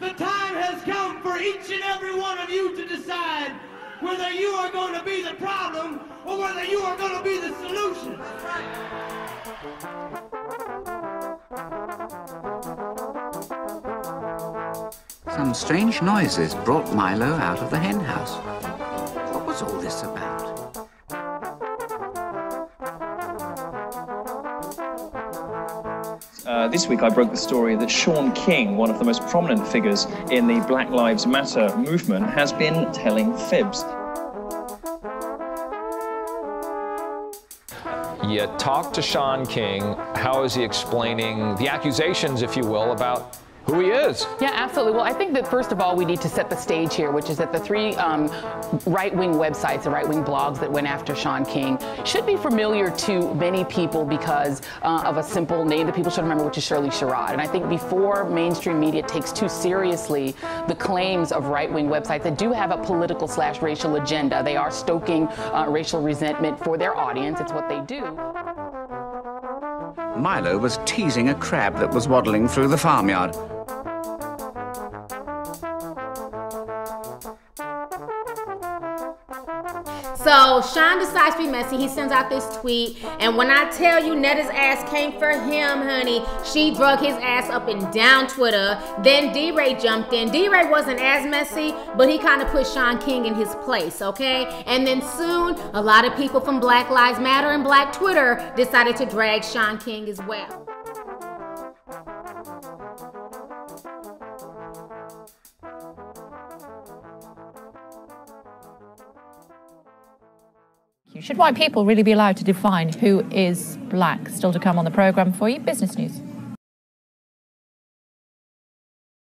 The time has come for each and every one of you to decide whether you are going to be the problem or whether you are going to be the solution. Some strange noises brought Milo out of the hen house. What was all this about? Uh, this week, I broke the story that Shaun King, one of the most prominent figures in the Black Lives Matter movement, has been telling fibs. You talk to Shaun King. How is he explaining the accusations, if you will, about who he is. Yeah, absolutely. Well, I think that first of all, we need to set the stage here, which is that the three um, right wing websites, the right wing blogs that went after Shaun King, should be familiar to many people because uh, of a simple name that people should remember, which is Shirley Sherrod. And I think before mainstream media takes too seriously the claims of right wing websites that do have a political slash racial agenda, they are stoking uh, racial resentment for their audience. It's what they do. Milo was teasing a crab that was waddling through the farmyard. So Shaun decides to be messy. He sends out this tweet, and when I tell you Netta's ass came for him, honey, she drug his ass up and down Twitter. Then DeRay jumped in. DeRay wasn't as messy, but he kind of put Shaun King in his place, okay? And then soon, a lot of people from Black Lives Matter and Black Twitter decided to drag Shaun King as well. Should white people really be allowed to define who is black? Still to come on the programme for you, business news.